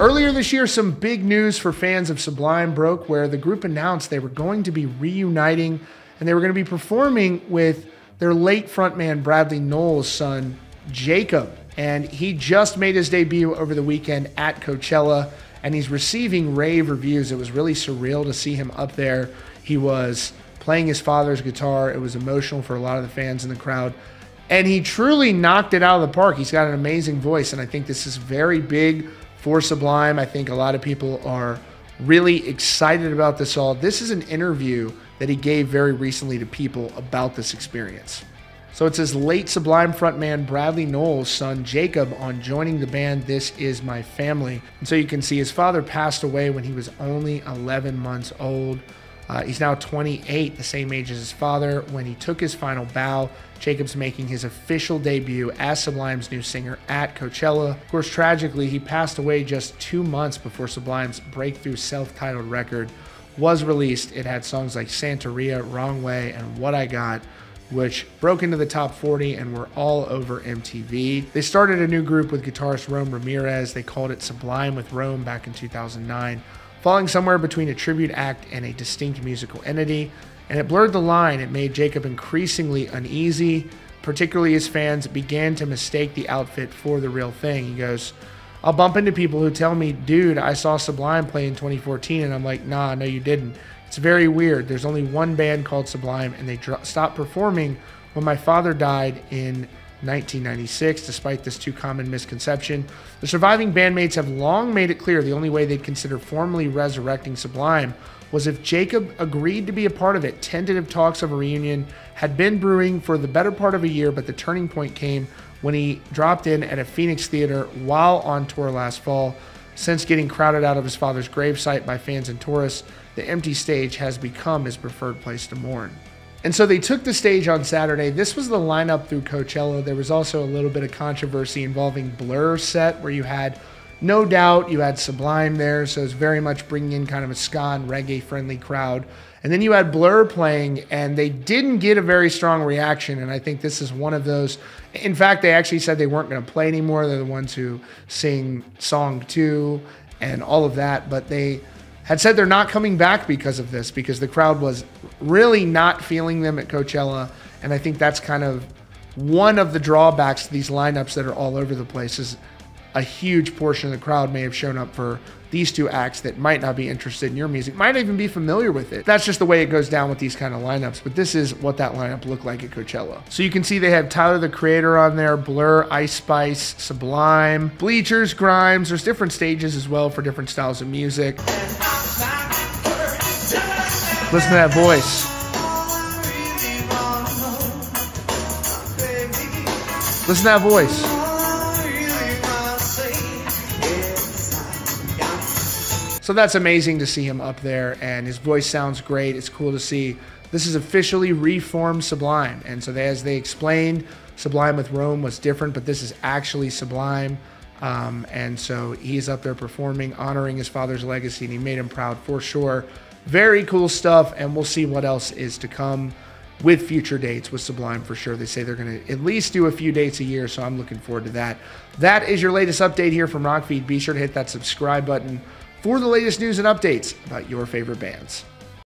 Earlier this year, some big news for fans of Sublime broke where the group announced they were going to be reuniting and they were going to be performing with their late frontman Bradley Nowell's son, Jakob. And he just made his debut over the weekend at Coachella and he's receiving rave reviews. It was really surreal to see him up there. He was playing his father's guitar. It was emotional for a lot of the fans in the crowd. And he truly knocked it out of the park. He's got an amazing voice. And I think this is very big for Sublime. I think a lot of people are really excited about this all. This is an interview that he gave very recently to people about this experience. So it's his late Sublime frontman Bradley Nowell's son Jakob on joining the band This Is My Family. And so you can see his father passed away when he was only 11 months old. Uh, he's now 28, the same age as his father. When he took his final bow, Jakob's making his official debut as Sublime's new singer at Coachella. Of course, tragically, he passed away just two months before Sublime's breakthrough self titled record was released. It had songs like Santeria, Wrong Way, and What I Got, which broke into the top 40 and were all over MTV. They started a new group with guitarist Rome Ramirez. They called it Sublime with Rome back in 2009 falling somewhere between a tribute act and a distinct musical entity. And it blurred the line. It made Jakob increasingly uneasy, particularly as fans began to mistake the outfit for the real thing. He goes, I'll bump into people who tell me, dude, I saw Sublime play in 2014. And I'm like, nah, no, you didn't. It's very weird. There's only one band called Sublime, and they dro- stopped performing when my father died in 1996, despite this too common misconception. The surviving bandmates have long made it clear the only way they'd consider formally resurrecting Sublime was if Jakob agreed to be a part of it. Tentative talks of a reunion had been brewing for the better part of a year, but the turning point came when he dropped in at a Phoenix theater while on tour last fall. Since getting crowded out of his father's gravesite by fans and tourists, the empty stage has become his preferred place to mourn. And so they took the stage on Saturday. This was the lineup through Coachella. There was also a little bit of controversy involving Blur set, where you had no doubt you had Sublime there, so it's very much bringing in kind of a ska and reggae friendly crowd. And then you had Blur playing, and they didn't get a very strong reaction. And I think this is one of those. In fact, they actually said they weren't going to play anymore. They're the ones who sing song two and all of that. But they had said they're not coming back because of this, because the crowd was really not feeling them at Coachella. And I think that's kind of one of the drawbacks to these lineups that are all over the place is a huge portion of the crowd may have shown up for these two acts that might not be interested in your music, might even be familiar with it. That's just the way it goes down with these kind of lineups. But this is what that lineup looked like at Coachella. So you can see they have Tyler the Creator on there, Blur, Ice Spice, Sublime, Bleachers, Grimes. There's different stages as well for different styles of music. Listen to that voice. Listen to that voice. So that's amazing to see him up there, and his voice sounds great. It's cool to see. This is officially reformed Sublime, and so they, as they explained, Sublime with Rome was different, but this is actually Sublime. Um, and so he's up there performing, honoring his father's legacy, and he made him proud for sure. Very cool stuff, and we'll see what else is to come with future dates with Sublime for sure. They say they're going to at least do a few dates a year, so I'm looking forward to that. That is your latest update here from Rockfeed. Be sure to hit that subscribe button for the latest news and updates about your favorite bands.